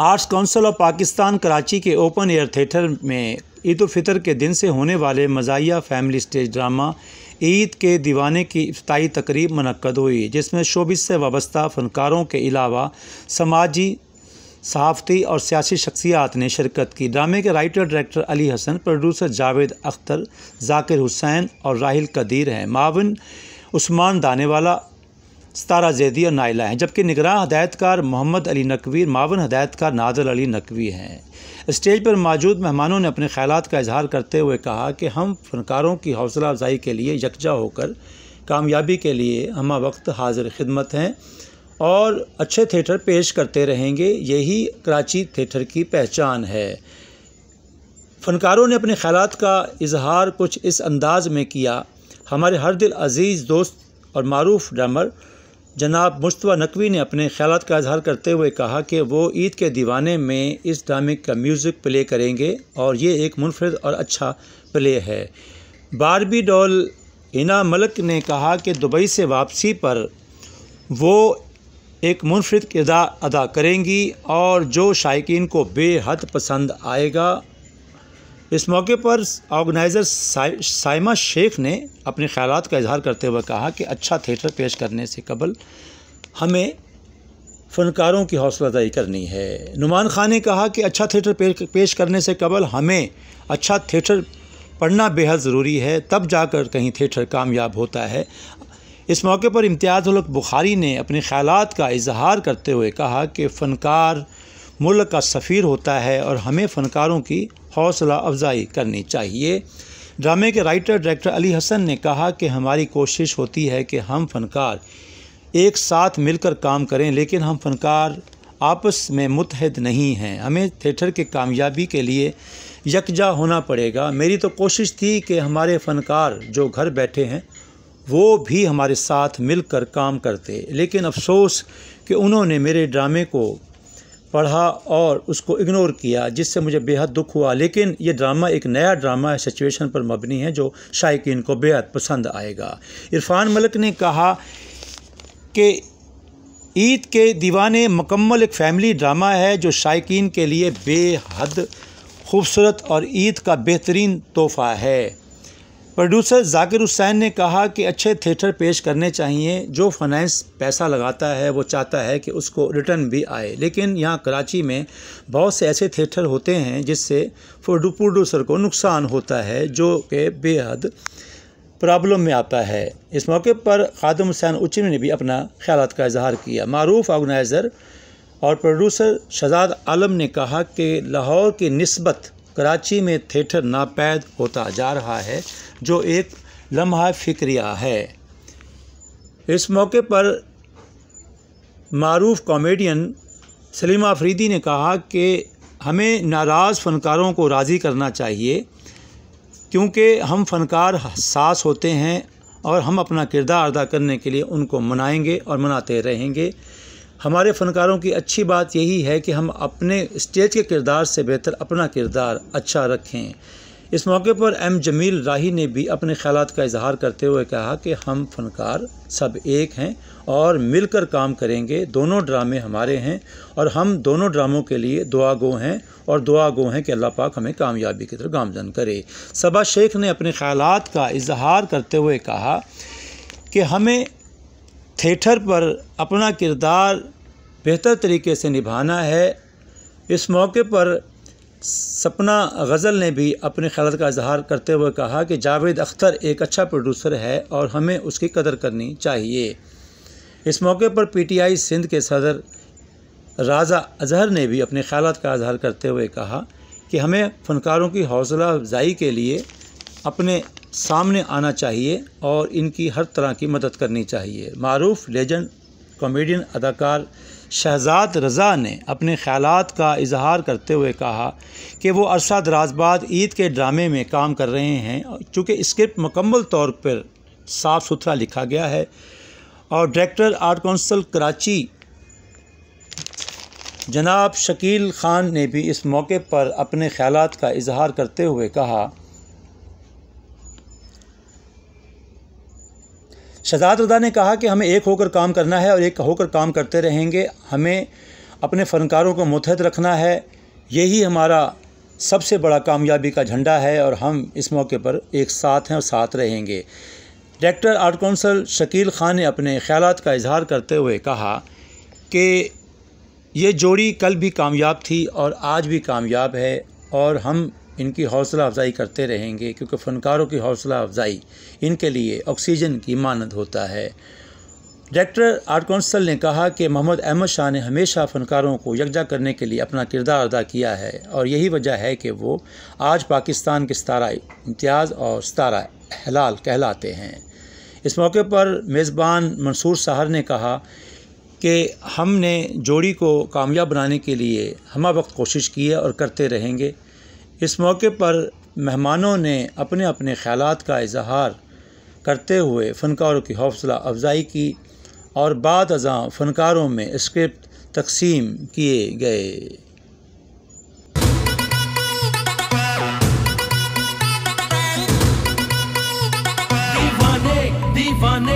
Arts council of Pakistan Karachi के open air theatre में ईद फितर के दिन से होने वाले मज़ाया फैमिली स्टेज ड्रामा ईद के दीवाने की इफ्ताही तकरीब मनक़द हुई, जिसमें शोबिस से वाबस्ता फ़नकारों के अलावा समाजी, सहाफ़ती और सियासी शख्सियात ने शिरकत की। ड्रामे के writer director Ali Hasan, producer Javed Akhtar, Zakir Hussain और राहिल कदीर हैं। मावन उस्मान दानेवाला सतारा जैदी और नाइला हैं, जबकि निगरान हदायतकार मोहम्मद अली नकवी, मावन हदायतकार नादर अली नकवी हैं। स्टेज पर मौजूद मेहमानों ने अपने ख्याल का इजहार करते हुए कहा कि हम फ़नकारों की हौसला अफजाई के लिए यकजा होकर कामयाबी के लिए हम वक्त हाजिर खिदमत हैं और अच्छे थिएटर पेश करते रहेंगे, यही कराची थिएटर की पहचान है। फ़नकारों ने अपने ख्याल का इजहार कुछ इस अंदाज में किया, हमारे हर दिल अज़ीज़ दोस्त और मरूफ ड्रामर जनाब मुश्तवा नकवी ने अपने ख्याल का इजहार करते हुए कहा कि वो ईद के दीवाने में इस ड्रामे का म्यूज़िक प्ले करेंगे और ये एक मुनफरद और अच्छा प्ले है। बारबी डॉल इना मलक ने कहा कि दुबई से वापसी पर वो एक मुनफरद किरदार अदा करेंगी और जो शायकीन को बेहद पसंद आएगा इस मौके पर ऑर्गेनाइज़र साइमा शेख ने अपने ख्याल का इजहार करते हुए कहा कि अच्छा थिएटर पेश करने से कबल हमें फ़नकारों की हौसला अफजाई करनी है। नुमान खान ने कहा कि अच्छा थिएटर पेश करने से कबल हमें अच्छा थिएटर पढ़ना बेहद ज़रूरी है, तब जाकर कहीं थिएटर कामयाब होता है। इस मौके पर इम्तियाज़ बुखारी ने अपने ख्याल का इजहार करते हुए कहा कि फ़नकार मुल्क का सफ़ीर होता है और हमें फ़नकारों की हौसला अफजाई करनी चाहिए। ड्रामे के राइटर डायरेक्टर अली हसन ने कहा कि हमारी कोशिश होती है कि हम फ़नकार एक साथ मिलकर काम करें, लेकिन हम फ़नकार आपस में मुतहद नहीं हैं। हमें थिएटर के कामयाबी के लिए यकजा होना पड़ेगा। मेरी तो कोशिश थी कि हमारे फ़नकार जो घर बैठे हैं, वो भी हमारे साथ मिलकर काम करते, लेकिन अफसोस कि उन्होंने मेरे ड्रामे को पढ़ा और उसको इग्नोर किया, जिससे मुझे बेहद दुख हुआ। लेकिन ये ड्रामा एक नया ड्रामा है सिचुएशन पर मबनी है, जो शायकीन को बेहद पसंद आएगा। इरफान मलिक ने कहा कि ईद के दीवाने मुकम्मल एक फ़ैमिली ड्रामा है, जो शायकीन के लिए बेहद खूबसूरत और ईद का बेहतरीन तोहफ़ा है। प्रोड्यूसर जाकिर हुसैन ने कहा कि अच्छे थिएटर पेश करने चाहिए। जो फाइनेंस पैसा लगाता है, वो चाहता है कि उसको रिटर्न भी आए। लेकिन यहाँ कराची में बहुत से ऐसे थिएटर होते हैं जिससे प्रोड्यूसर को नुकसान होता है, जो कि बेहद प्रॉब्लम में आता है। इस मौके पर खादम हुसैन उचिम ने भी अपना ख्याल का इजहार किया। मरूफ ऑर्गेनाइज़र और प्रोड्यूसर शहजाद आलम ने कहा कि लाहौर की नस्बत कराची में थिएटर नापैद होता जा रहा है, जो एक लम्हा फ़िक्रिया है। इस मौके पर मरूफ कॉमेडियन सलीमा अफरीदी ने कहा कि हमें नाराज़ फ़नकारों को राज़ी करना चाहिए, क्योंकि हम फ़नकार हसास होते हैं और हम अपना किरदार अदा करने के लिए उनको मनाएँगे और मनाते रहेंगे। हमारे फ़नकारों की अच्छी बात यही है कि हम अपने स्टेज के किरदार से बेहतर अपना किरदार अच्छा रखें। इस मौके पर एम जमील राही ने भी अपने ख्याल का इजहार करते हुए कहा कि हम फनकार सब एक हैं और मिलकर काम करेंगे। दोनों ड्रामे हमारे हैं और हम दोनों ड्रामों के लिए दुआ गो हैं और दुआ गो हैं कि अल्लाह पाक हमें कामयाबी की तरफ़ गामजन करे। सबा शेख ने अपने ख्याल का इजहार करते हुए कहा कि हमें थिएटर पर अपना किरदार बेहतर तरीके से निभाना है। इस मौके पर सपना गज़ल ने भी अपने ख्याल का इजहार करते हुए कहा कि जावेद अख्तर एक अच्छा प्रोड्यूसर है और हमें उसकी कदर करनी चाहिए। इस मौके पर पीटीआई सिंध के सदर राजा अजहर ने भी अपने ख्याल का इजहार करते हुए कहा कि हमें फ़नकारों की हौसला अफजाई के लिए अपने सामने आना चाहिए और इनकी हर तरह की मदद करनी चाहिए। मरूफ लेजेंड, कॉमेडियन, अदाकार शहजाद रज़ा ने अपने ख्याल का इजहार करते हुए कहा कि वो अरसा दराज बाद ईद के ड्रामे में काम कर रहे हैं, चूँकि स्क्रिप्ट मुकम्मल तौर पर साफ़ सुथरा लिखा गया है और डायरेक्टर आर्ट कौंसल कराची जनाब शकील ख़ान ने भी इस मौके पर अपने ख्याल का इजहार करते हुए कहा। शहजाद रदा ने कहा कि हमें एक होकर काम करना है और एक होकर काम करते रहेंगे। हमें अपने फ़नकारों को मुतहद रखना है। यही हमारा सबसे बड़ा कामयाबी का झंडा है और हम इस मौके पर एक साथ हैं और साथ रहेंगे। Director, art council Shakeel Khan ने अपने ख्याल का इजहार करते हुए कहा कि ये जोड़ी कल भी कामयाब थी और आज भी कामयाब है और हम इनकी हौसला अफजाई करते रहेंगे, क्योंकि फ़नकारों की हौसला अफजाई इनके लिए ऑक्सीजन की मानद होता है। डायरेक्टर आर्ट कौंसल ने कहा कि मोहम्मद अहमद शाह ने हमेशा फ़नकारों को यकजा करने के लिए अपना किरदार अदा किया है, और यही वजह है कि वो आज पाकिस्तान के सतारा इम्तियाज़ और सतारा हलाल कहलाते हैं। इस मौके पर मेज़बान मंसूर सहर ने कहा कि हमने जोड़ी को कामयाब बनाने के लिए हम वक्त कोशिश की है और करते रहेंगे। इस मौके पर मेहमानों ने अपने अपने ख्याल का इजहार करते हुए फ़नकारों की हौसला अफजाई की और बाद अज़ा फ़नकारों में स्क्रिप्ट तकसीम किए गए। दीवाने।